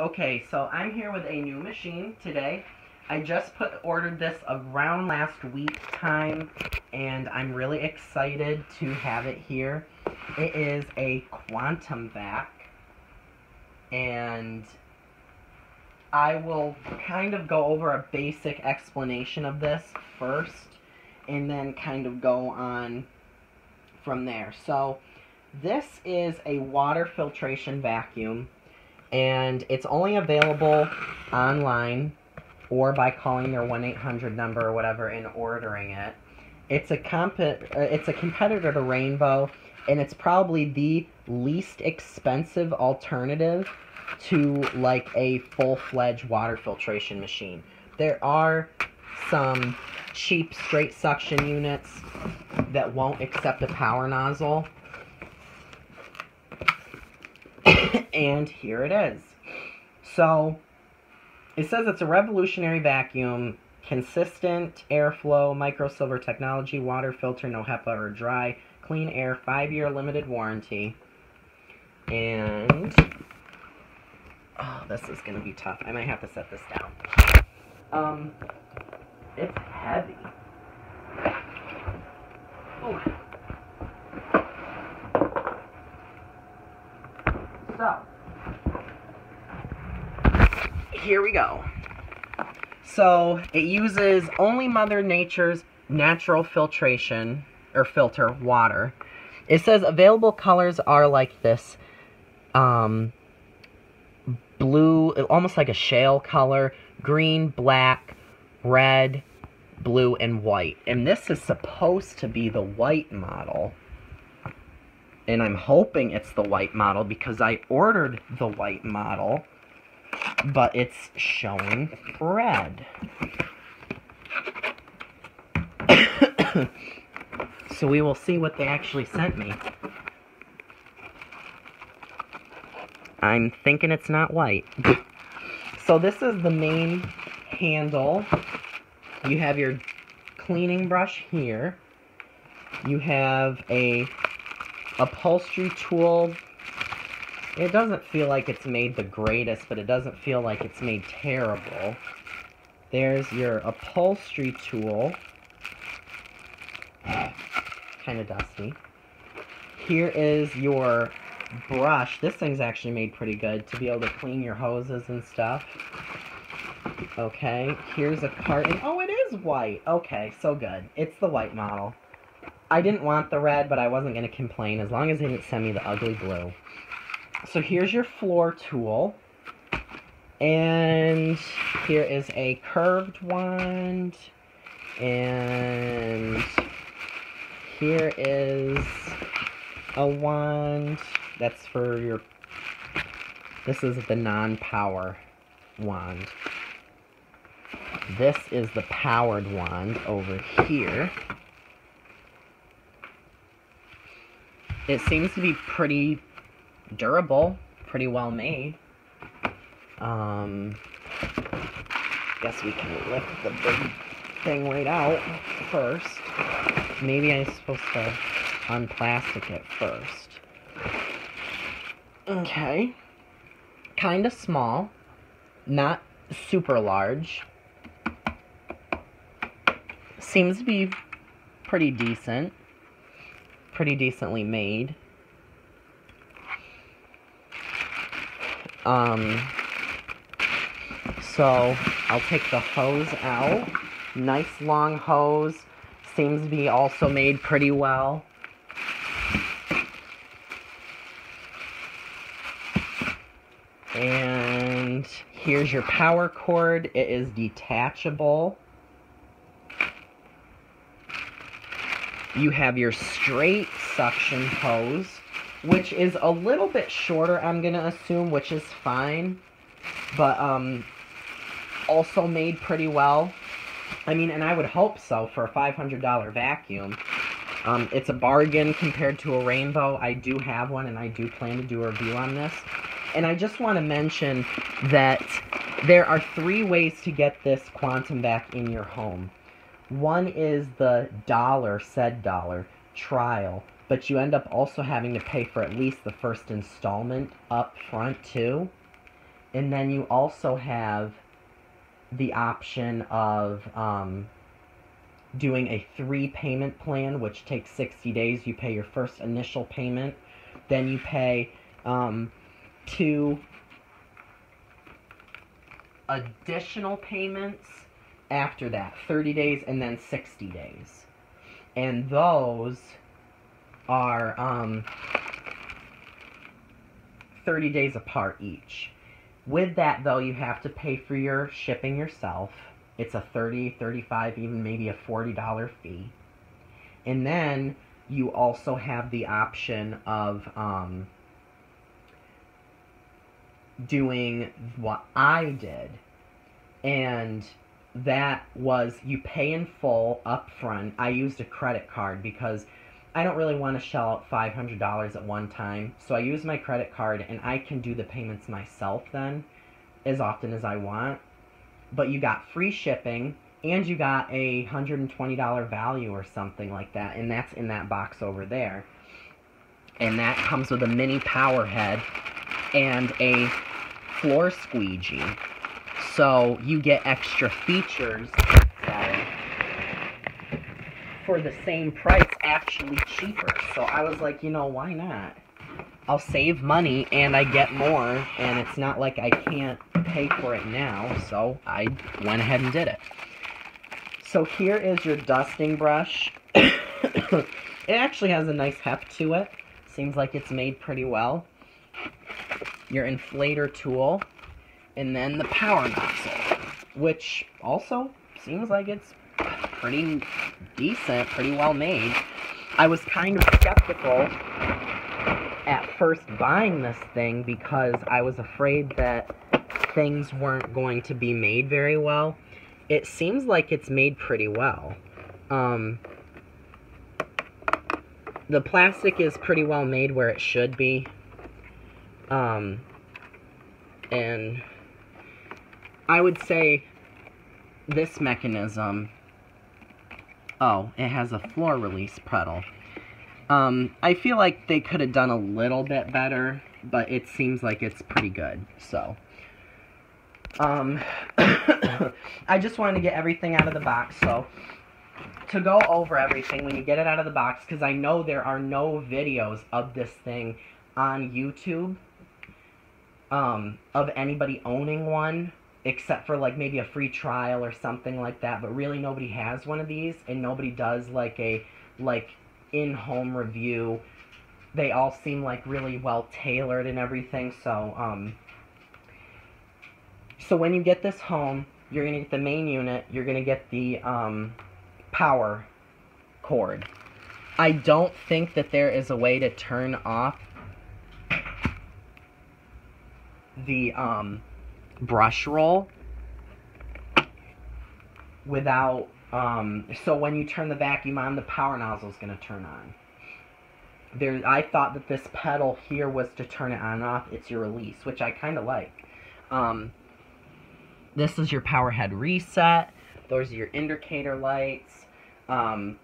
Okay, so I'm here with a new machine today. I just put ordered this around last week time, and I'm really excited to have it here. It is a Quantum Vac, and I will kind of go over a basic explanation of this first, and then kind of go on from there. So, this is a water filtration vacuum and it's only available online or by calling their 1-800 number or whatever and ordering it. It's a comp uh, it's a competitor to Rainbow and it's probably the least expensive alternative to like a full-fledged water filtration machine. There are some cheap straight suction units that won't accept a power nozzle and here it is. So, it says it's a revolutionary vacuum, consistent airflow, microsilver technology, water filter, no HEPA or dry, clean air, five year limited warranty. And, oh, this is going to be tough. I might have to set this down. Um, it's heavy. Oh. Here we go. So, it uses only Mother Nature's natural filtration, or filter, water. It says available colors are like this, um, blue, almost like a shale color, green, black, red, blue, and white. And this is supposed to be the white model and I'm hoping it's the white model because I ordered the white model, but it's showing red. so we will see what they actually sent me. I'm thinking it's not white. so this is the main handle. You have your cleaning brush here. You have a upholstery tool. It doesn't feel like it's made the greatest, but it doesn't feel like it's made terrible. There's your upholstery tool. Kind of dusty. Here is your brush. This thing's actually made pretty good to be able to clean your hoses and stuff. Okay, here's a carton. Oh, it is white. Okay, so good. It's the white model. I didn't want the red, but I wasn't going to complain as long as they didn't send me the ugly blue. So here's your floor tool. And here is a curved wand. And here is a wand. That's for your... This is the non-power wand. This is the powered wand over here. It seems to be pretty durable, pretty well made. Um, guess we can lift the big thing right out first. Maybe I'm supposed to unplastic it first. Okay. Kind of small. Not super large. Seems to be pretty decent pretty decently made. Um, so I'll take the hose out. Nice long hose. Seems to be also made pretty well. And here's your power cord. It is detachable. You have your straight suction hose, which is a little bit shorter, I'm going to assume, which is fine. But, um, also made pretty well. I mean, and I would hope so for a $500 vacuum. Um, it's a bargain compared to a Rainbow. I do have one, and I do plan to do a review on this. And I just want to mention that there are three ways to get this Quantum Vac in your home. One is the dollar, said dollar, trial, but you end up also having to pay for at least the first installment up front too. and then you also have the option of um, doing a three payment plan, which takes 60 days. You pay your first initial payment, then you pay um, two additional payments after that 30 days and then 60 days. And those are um, 30 days apart each. With that, though, you have to pay for your shipping yourself. It's a 30, 35, even maybe a $40 fee. And then you also have the option of um, doing what I did. And that was you pay in full up front. I used a credit card because I don't really want to shell out $500 at one time. So I use my credit card and I can do the payments myself then as often as I want. But you got free shipping and you got a $120 value or something like that. And that's in that box over there. And that comes with a mini power head and a floor squeegee. So you get extra features for the same price, actually cheaper. So I was like, you know, why not? I'll save money and I get more, and it's not like I can't pay for it now, so I went ahead and did it. So here is your dusting brush. it actually has a nice heft to it. Seems like it's made pretty well. Your inflator tool, and then the power nozzle, which also seems like it's pretty decent, pretty well made. I was kind of skeptical at first buying this thing because I was afraid that things weren't going to be made very well. It seems like it's made pretty well. Um, the plastic is pretty well made where it should be. Um, and I would say this mechanism Oh, it has a floor release pedal. Um, I feel like they could have done a little bit better, but it seems like it's pretty good, so. Um, I just wanted to get everything out of the box, so to go over everything when you get it out of the box, because I know there are no videos of this thing on YouTube um, of anybody owning one except for like maybe a free trial or something like that but really nobody has one of these and nobody does like a like in-home review. They all seem like really well tailored and everything so um so when you get this home you're gonna get the main unit you're gonna get the um power cord. I don't think that there is a way to turn off the um brush roll without um, so when you turn the vacuum on the power nozzle is going to turn on. There I thought that this pedal here was to turn it on and off. It's your release which I kind of like. Um, this is your power head reset. Those are your indicator lights. Um,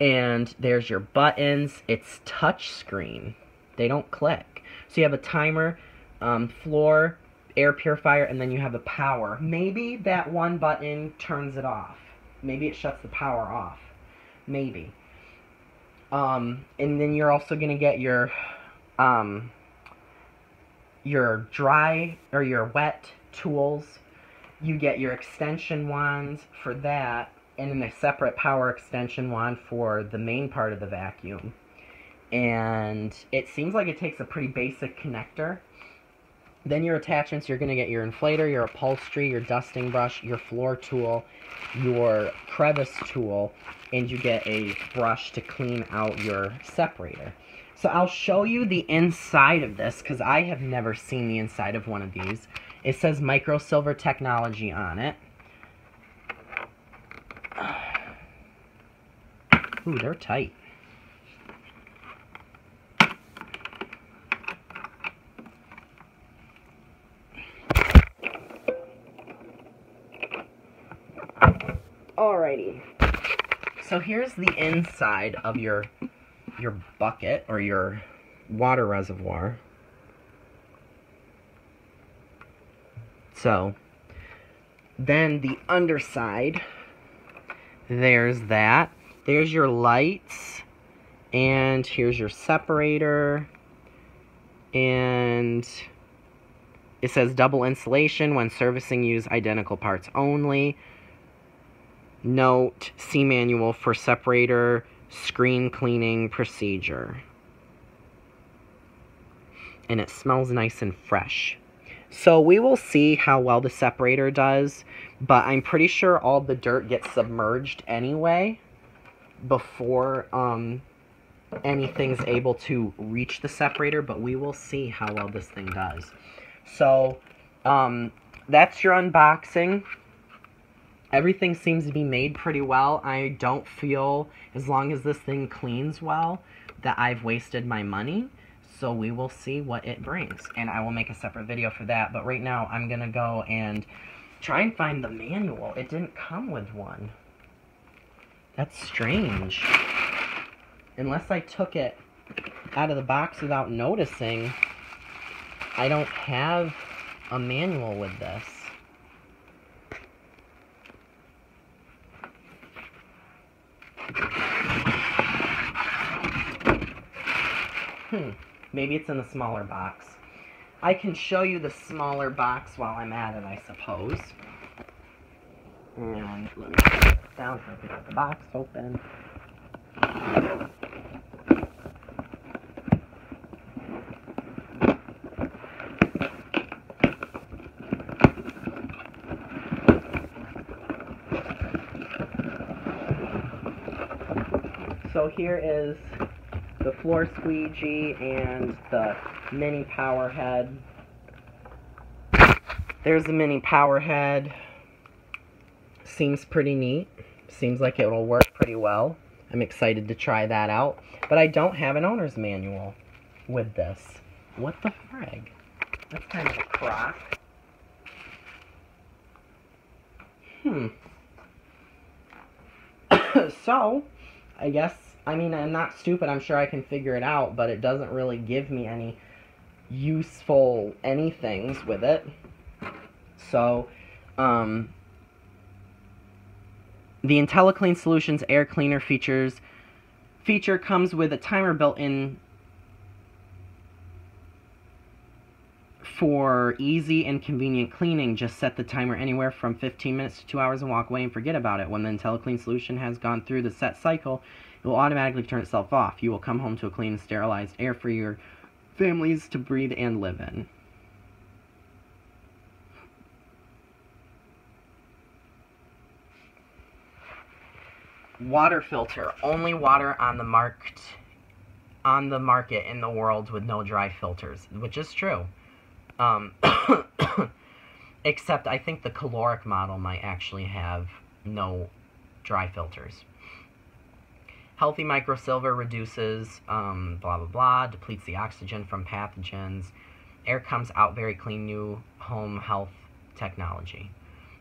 and there's your buttons. It's touch screen. They don't click. So you have a timer um, floor air purifier, and then you have the power. Maybe that one button turns it off. Maybe it shuts the power off. Maybe. Um, and then you're also going to get your, um, your dry or your wet tools. You get your extension wands for that, and then a separate power extension wand for the main part of the vacuum. And it seems like it takes a pretty basic connector then your attachments, you're going to get your inflator, your upholstery, your dusting brush, your floor tool, your crevice tool, and you get a brush to clean out your separator. So I'll show you the inside of this because I have never seen the inside of one of these. It says micro silver technology on it. Ooh, they're tight. Alrighty. So here's the inside of your your bucket or your water reservoir. So, then the underside, there's that. There's your lights, and here's your separator, and it says double insulation when servicing use identical parts only. Note, see manual for separator screen cleaning procedure. And it smells nice and fresh. So we will see how well the separator does, but I'm pretty sure all the dirt gets submerged anyway before um, anything's able to reach the separator, but we will see how well this thing does. So, um, that's your unboxing. Everything seems to be made pretty well. I don't feel, as long as this thing cleans well, that I've wasted my money. So we will see what it brings. And I will make a separate video for that. But right now, I'm going to go and try and find the manual. It didn't come with one. That's strange. Unless I took it out of the box without noticing, I don't have a manual with this. Hmm. Maybe it's in the smaller box. I can show you the smaller box while I'm at it, I suppose. And let me put it down so I can get the box open. So here is the floor squeegee and the mini power head. There's the mini power head. Seems pretty neat. Seems like it will work pretty well. I'm excited to try that out. But I don't have an owner's manual with this. What the frig? That's kind of a crock. Hmm. so, I guess I mean, I'm not stupid. I'm sure I can figure it out, but it doesn't really give me any useful anythings with it. So, um, the IntelliClean Solutions air cleaner features feature comes with a timer built in for easy and convenient cleaning. Just set the timer anywhere from 15 minutes to 2 hours and walk away and forget about it. When the IntelliClean solution has gone through the set cycle, it will automatically turn itself off. You will come home to a clean and sterilized air for your families to breathe and live in. Water filter. Only water on the market on the market in the world with no dry filters, which is true. Um, except I think the caloric model might actually have no dry filters. Healthy microsilver reduces um, blah blah blah, depletes the oxygen from pathogens. Air comes out very clean, new home health technology.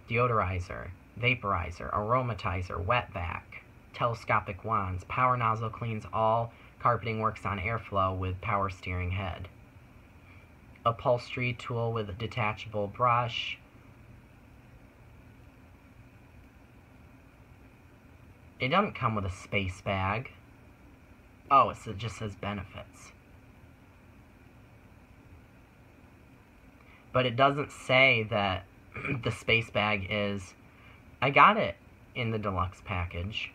Deodorizer, vaporizer, aromatizer, wet vac, telescopic wands, power nozzle cleans all carpeting works on airflow with power steering head. Upholstery tool with a detachable brush, It doesn't come with a space bag. Oh, it just says benefits. But it doesn't say that the space bag is... I got it in the deluxe package.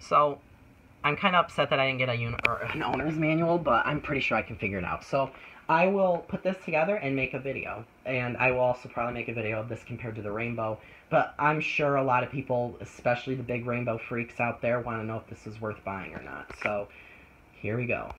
So, I'm kind of upset that I didn't get a or an owner's manual, but I'm pretty sure I can figure it out. So, I will put this together and make a video. And I will also probably make a video of this compared to the rainbow. But I'm sure a lot of people, especially the big rainbow freaks out there, want to know if this is worth buying or not. So, here we go.